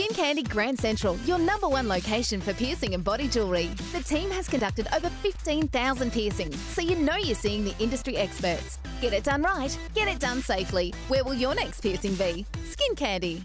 SkinKandy Grand Central, your number one location for piercing and body jewellery. The team has conducted over 15,000 piercings, so you know you're seeing the industry experts. Get it done right, get it done safely. Where will your next piercing be? SkinKandy.